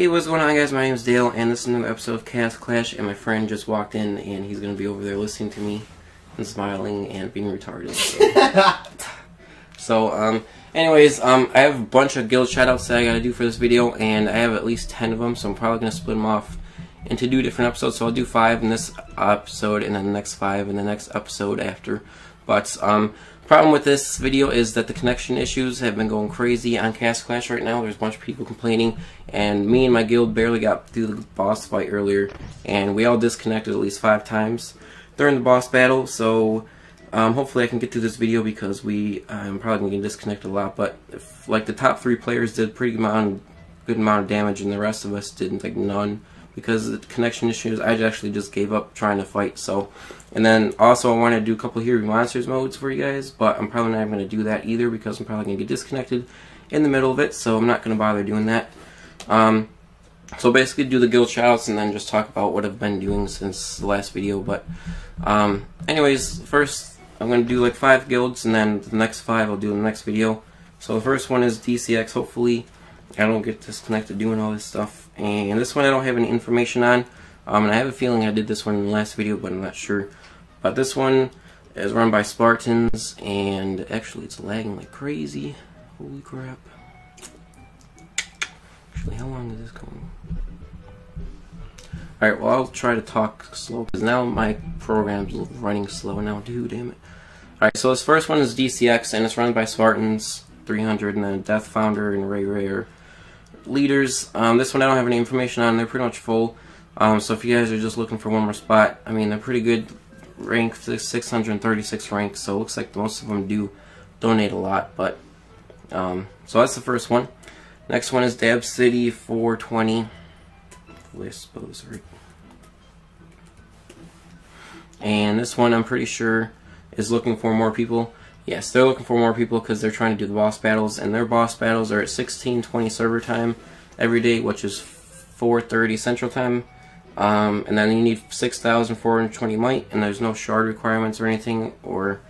Hey, what's going on guys? My name is Dale and this is another episode of Castle Clash and my friend just walked in and he's going to be over there listening to me and smiling and being retarded. So, so um, anyways, um, I have a bunch of guild shoutouts that I got to do for this video and I have at least 10 of them so I'm probably going to split them off into two different episodes. So I'll do five in this episode and then the next five in the next episode after. But um, problem with this video is that the connection issues have been going crazy on Castle Clash right now. There's a bunch of people complaining, and me and my guild barely got through the boss fight earlier, and we all disconnected at least five times during the boss battle. So um, hopefully I can get through this video because we I'm probably gonna disconnect a lot. But if, like the top three players did pretty amount, good amount of damage, and the rest of us didn't, like none because the connection issues. I actually just gave up trying to fight. So, and then also I want to do a couple Hero Monsters modes for you guys, but I'm probably not going to do that either because I'm probably going to get disconnected in the middle of it. So I'm not going to bother doing that. Um, so basically do the guild shoutouts and then just talk about what I've been doing since the last video. But um, anyways, first I'm going to do like five guilds and then the next five I'll do in the next video. So the first one is DCX. Hopefully I don't get disconnected doing all this stuff. And this one I don't have any information on. Um, and I have a feeling I did this one in the last video, but I'm not sure. But this one is run by Spartans, and actually it's lagging like crazy. Holy crap. Actually, how long is this going? Alright, well I'll try to talk slow, because now my program's running slow now. Dude, damn it. Alright, so this first one is DCX, and it's run by Spartans 300, and then Death Founder and Ray Ray leaders. Um, this one I don't have any information on. They're pretty much full. Um, so if you guys are just looking for one more spot, I mean, they're pretty good rank, 636 ranks, so it looks like most of them do donate a lot, but, um, so that's the first one. Next one is Dab City 420. I suppose, right? And this one I'm pretty sure is looking for more people. Yes, they're looking for more people because they're trying to do the boss battles, and their boss battles are at 1620 server time every day, which is 4:30 Central Time. Um, and then you need 6,420 might, and there's no shard requirements or anything or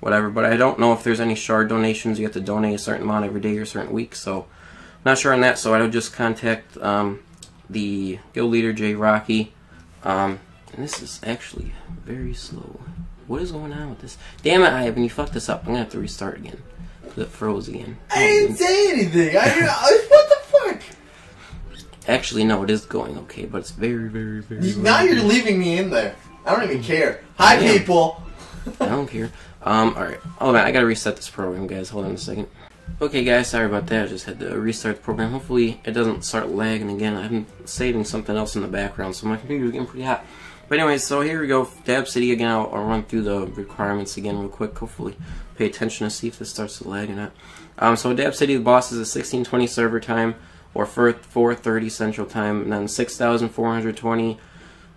whatever. But I don't know if there's any shard donations. You have to donate a certain amount every day or certain week, so not sure on that. So I would just contact um, the guild leader Jay Rocky. Um, and this is actually very slow. What is going on with this? Damn it, Ivan, you fucked this up. I'm gonna have to restart again. Because it froze again. I didn't say anything. I, I what the fuck? Actually, no, it is going okay, but it's very, very, very. Now you're leaving me in there. I don't even care. Hi, I people. I don't care. Um, alright. Oh man, I gotta reset this program, guys. Hold on a second. Okay, guys, sorry about that. I just had to restart the program. Hopefully, it doesn't start lagging again. I'm saving something else in the background, so my computer's getting pretty hot. But anyways, so here we go. Dab City again. I'll, I'll, run through the requirements again real quick. Hopefully, pay attention to see if this starts to lag or not. Um, so Dab City, the boss is a 1620 server time or 430 Central Time, and then 6,420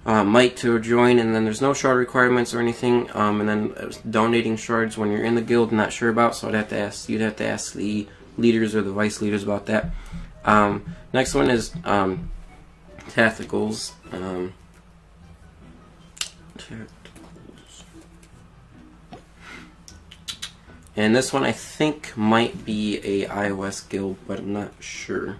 uh, might to join, and then there's no shard requirements or anything. Um, and then uh, donating shards when you're in the guild, not sure about. So I'd have to ask. You'd have to ask the leaders or the vice leaders about that. Um, next one is um, tacticals. Um, and this one I think might be a iOS guild, but I'm not sure.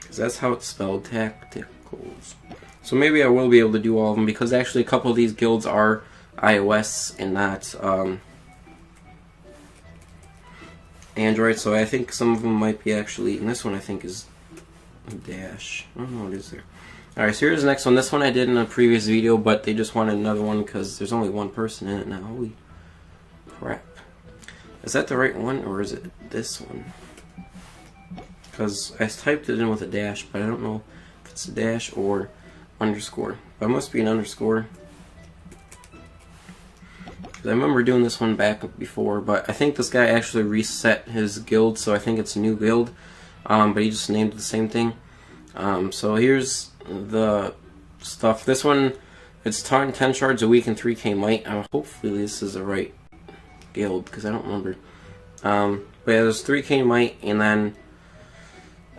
Because that's how it's spelled, tacticals. So maybe I will be able to do all of them, because actually a couple of these guilds are iOS and not um, Android, so I think some of them might be actually, and this one I think is Dash. I don't know what is there. Alright, so here's the next one. This one I did in a previous video, but they just wanted another one because there's only one person in it now. Holy crap. Is that the right one, or is it this one? Because I typed it in with a dash, but I don't know if it's a dash or underscore. But it must be an underscore. I remember doing this one back before, but I think this guy actually reset his guild, so I think it's a new guild. Um, but he just named it the same thing. Um, so here's the stuff. This one, it's 10, 10 shards a week and 3k might. Uh, hopefully this is the right guild, because I don't remember. Um, but yeah, there's 3k might, and then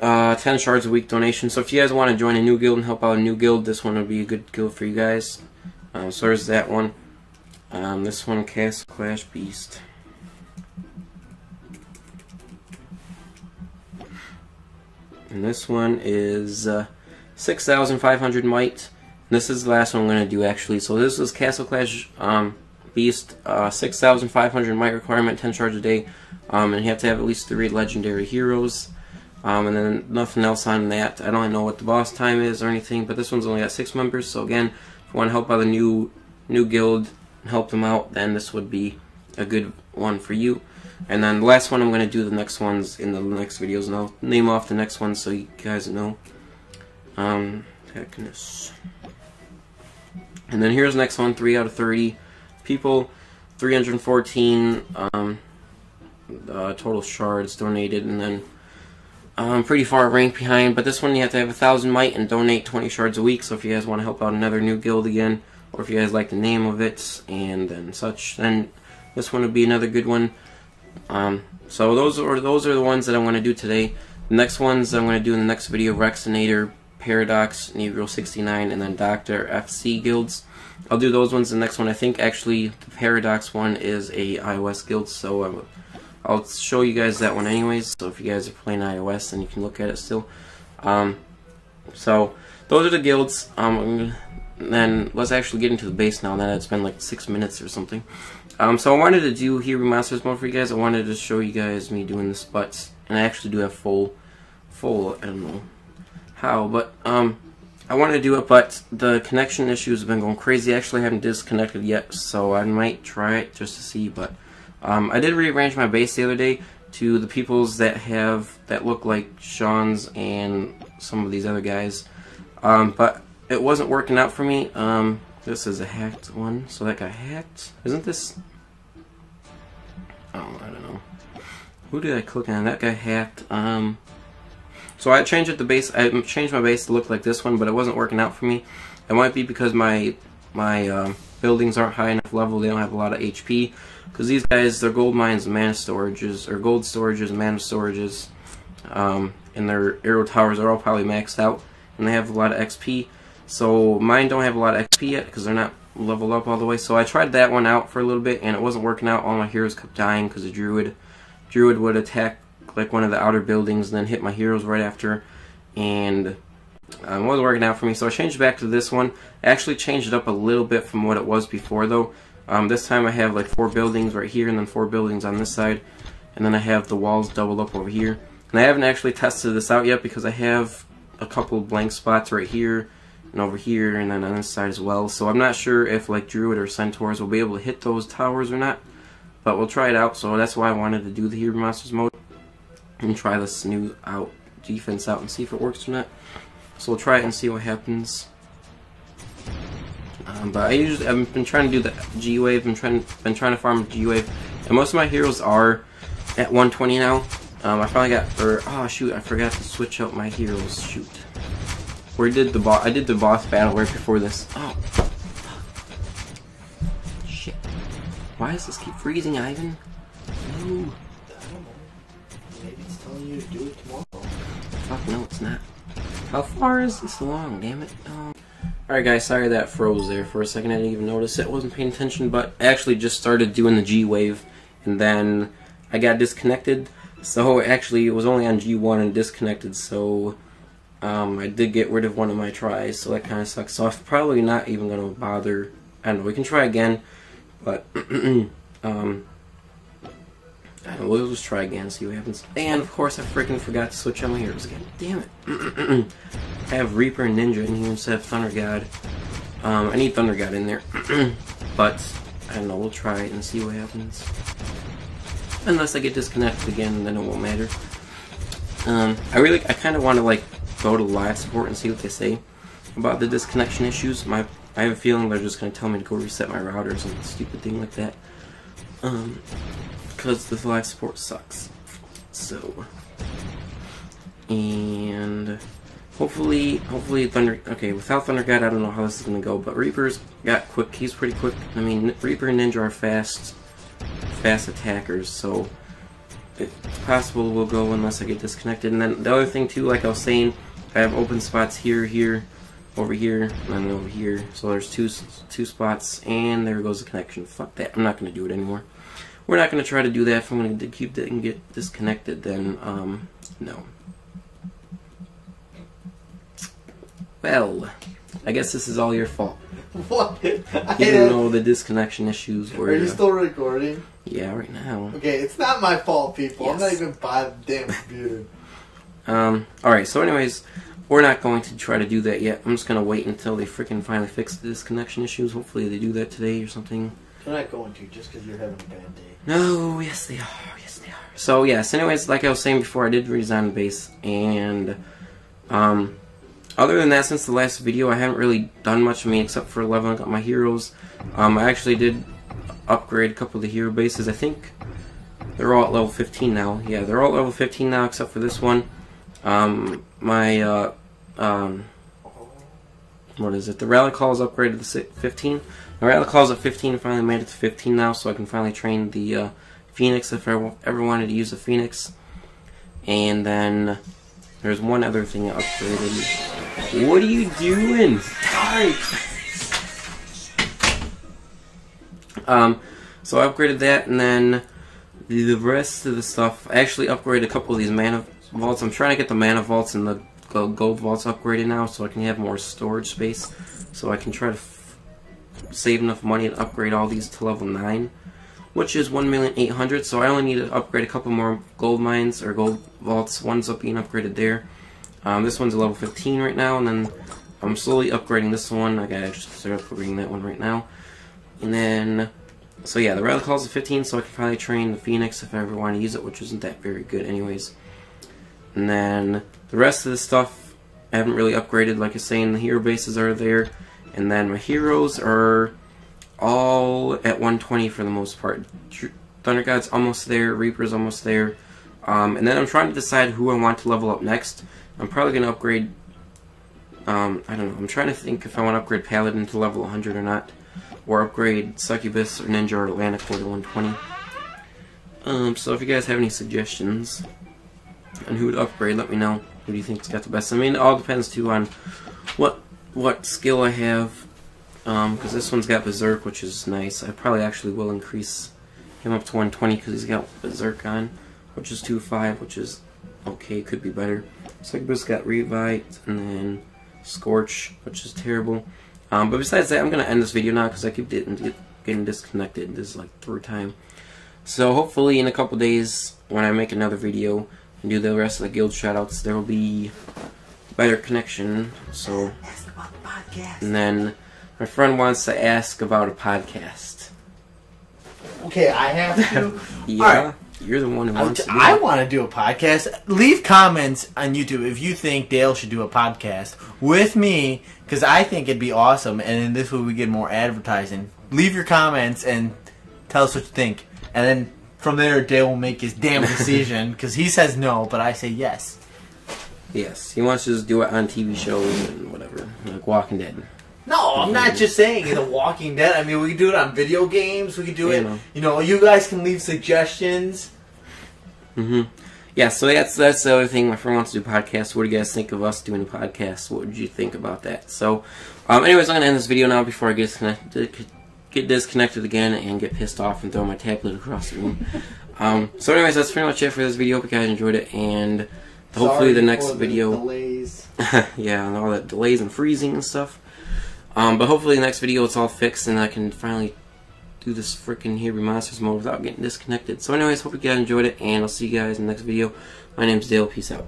uh, 10 shards a week donation. So if you guys want to join a new guild and help out a new guild, this one would be a good guild for you guys. Um, so there's that one. Um, this one, Castle Clash Beast. And this one is uh, 6,500 might. This is the last one I'm going to do actually. So this is Castle Clash um, Beast, uh, 6,500 might requirement, 10 shards a day. Um, and you have to have at least three legendary heroes. Um, and then nothing else on that. I don't know what the boss time is or anything, but this one's only got six members. So again, if you want to help out the new new guild and help them out, then this would be a good one for you. And then the last one I'm going to do the next ones in the next videos, and I'll name off the next ones so you guys know. Um, heckness. And then here's the next one, 3 out of 30 people, 314 um, uh, total shards donated, and then um, pretty far ranked behind, but this one you have to have a thousand might and donate 20 shards a week. So if you guys want to help out another new guild again, or if you guys like the name of it and then such, then this one would be another good one. Um, so those are those are the ones that I'm to do today. The next ones I'm going to do in the next video: Rexinator, Paradox, New Negro 69, and then Doctor FC guilds. I'll do those ones. The next one, I think, actually, the Paradox one is a iOS guild, so. I'll show you guys that one anyways, so if you guys are playing iOS, then you can look at it still. Um, so, those are the guilds. Um, then, let's actually get into the base now, that it's been like six minutes or something. Um, so I wanted to do Hero Monsters mode for you guys. I wanted to show you guys me doing this, but, and I actually do have full, full, I don't know how, but, um, I wanted to do it, but the connection issues have been going crazy. I actually haven't disconnected yet, so I might try it just to see, but um, I did rearrange my base the other day to the peoples that have that look like Sean's and some of these other guys, um, but it wasn't working out for me. Um, this is a hacked one, so that got hacked. Isn't this? Oh, I don't know. Who did I click on? That got hacked. Um, so I changed it base. I changed my base to look like this one, but it wasn't working out for me. It might be because my my um, buildings aren't high enough level. They don't have a lot of HP. Because these guys, their gold mines and mana storages, or gold storages and mana storages, um, and their arrow towers are all probably maxed out. And they have a lot of XP. So mine don't have a lot of XP yet because they're not leveled up all the way. So I tried that one out for a little bit and it wasn't working out. All my heroes kept dying because the druid, druid would attack like one of the outer buildings and then hit my heroes right after. And um, it wasn't working out for me. So I changed back to this one. I actually changed it up a little bit from what it was before though. Um, this time I have like four buildings right here and then four buildings on this side. And then I have the walls doubled up over here. And I haven't actually tested this out yet because I have a couple blank spots right here and over here and then on this side as well. So I'm not sure if like Druid or Centaurs will be able to hit those towers or not. But we'll try it out. So that's why I wanted to do the Hero Monsters mode. And try this new out defense out and see if it works or not. So we'll try it and see what happens. Um, but I usually I've been trying to do the G wave. I'm trying been trying to farm G wave, and most of my heroes are at 120 now. Um, I finally got or oh shoot, I forgot to switch out my heroes. Shoot, where did the boss? I did the boss battle right before this. Oh, shit! Why does this keep freezing, Ivan? No. It's not. How far is this along? Damn it! Oh. Alright guys, sorry that froze there for a second. I didn't even notice it. wasn't paying attention, but I actually just started doing the G-Wave, and then I got disconnected. So actually, it was only on G1 and disconnected, so um, I did get rid of one of my tries, so that kind of sucks. So I'm probably not even going to bother. I don't know, we can try again, but um, We'll just try again, see what happens. And of course, I freaking forgot to switch on my heroes again. Damn it. I have Reaper and Ninja in here instead of Thunder God. Um, I need Thunder God in there. but, I don't know, we'll try it and see what happens. Unless I get disconnected again, then it won't matter. Um, I really, I kind of want to, like, go to live support and see what they say about the disconnection issues. My, I have a feeling they're just going to tell me to go reset my router or some stupid thing like that. Um, because the live support sucks. So, and hopefully, hopefully Thunder. Okay, without Thunder God, I don't know how this is gonna go. But Reaper's got quick. He's pretty quick. I mean, Reaper and Ninja are fast, fast attackers. So it's possible we'll go unless I get disconnected. And then the other thing too, like I was saying, I have open spots here, here, over here, and over here. So there's two two spots, and there goes the connection. Fuck that. I'm not gonna do it anymore we're not going to try to do that. If I'm going to keep it and get disconnected, then um, no. Well, I guess this is all your fault. What? I You have- didn't know the disconnection issues were. Are you still recording? yeah, right now. Okay, it's not my fault, people. I'm not even by the damn computer. Um, alright, so anyways, we're not going to try to do that yet. I'm just gonna wait until they freaking finally fix the disconnection issues. Hopefully they do that today or something. They're not going to just because you're having a bad day. No, yes they are, yes they are. So yes, anyways, like I was saying before, I did resign the base, and, um, other than that, since the last video, I haven't really done much, I mean, except for leveling up my heroes. Um, I actually did upgrade a couple of the hero bases, I think they're all at level 15 now. Yeah, they're all at level 15 now, except for this one. Um, my, uh, um, what is it? The Rally Call is upgraded to si- 15. The Rally Call's at 15, finally made it to 15 now, so I can finally train the, uh, Phoenix if I ever wanted to use a Phoenix. And then there's one other thing I upgraded. What are you doing? Um, so I upgraded that, and then the rest of the stuff. I actually upgraded a couple of these mana vaults. I'm trying to get the mana vaults and the gold vaults upgraded now, so I can have more storage space. So I can try to save enough money to upgrade all these to level nine, which is one million eight hundred. So I only need to upgrade a couple more gold mines or gold vaults. One's up being upgraded there. Um, this one's a level 15 right now, and then I'm slowly upgrading this one. I gotta just start upgrading that one right now. And then, so yeah, the Rally Call's a 15, so I can finally train the Phoenix if I ever want to use it, which isn't that very good anyways. And then, the rest of the stuff, I haven't really upgraded, like I was saying, the hero bases are there. And then my heroes are all at 120 for the most part. Thunder God's almost there, Reaper's almost there. Um, and then I'm trying to decide who I want to level up next. I'm probably going to upgrade, um, I don't know, I'm trying to think if I want to upgrade Paladin to level 100 or not or upgrade Succubus or Ninja or Atlantic to 120. Um, so if you guys have any suggestions on who to upgrade, let me know. Who do you think's got the best? I mean, it all depends too on what what skill I have. Um, because this one's got Berserk, which is nice. I probably actually will increase him up to 120 because he's got Berserk on, which is 2-5, which is okay, could be better. Succubus got Revite, and then Scorch, which is terrible. Um, but besides that, I'm going to end this video now because I keep getting, getting disconnected. This is like third time. So hopefully in a couple days, when I make another video and do the rest of the guild shoutouts, there will be better connection. So, Ask about the podcast. and then my friend wants to ask about a podcast. Okay, I have to. Yeah, Alright. you're the one who I, wants to do I want to do a podcast. Leave comments on YouTube if you think Dale should do a podcast with me, because I think it'd be awesome, and then this way we get more advertising. Leave your comments and tell us what you think, and then from there Dale will make his damn decision, because he says no, but I say yes. Yes, he wants to just do it on TV shows and whatever, like Walking Dead. No, I'm not just saying in The Walking Dead. I mean, we can do it on video games. We can do You it. know. You know, you guys can leave suggestions. hmm Yeah, so that's that's the other thing. My friend wants to do podcasts. What do you guys think of us doing a podcast? What would you think about that? So, um, anyways, I'm gonna end this video now before I get disconnected, get disconnected again and get pissed off and throw my tablet across the room. um, so, anyways, that's pretty much it for this video. Hope you guys enjoyed it, and hopefully Sorry the next video. delays. yeah, and all that delays and freezing and stuff. Um, but hopefully the next video it's all fixed and I can finally do this freaking Here Monsters mode without getting disconnected. So anyways, hope you guys enjoyed it and I'll see you guys in the next video. My name's Dale, peace out.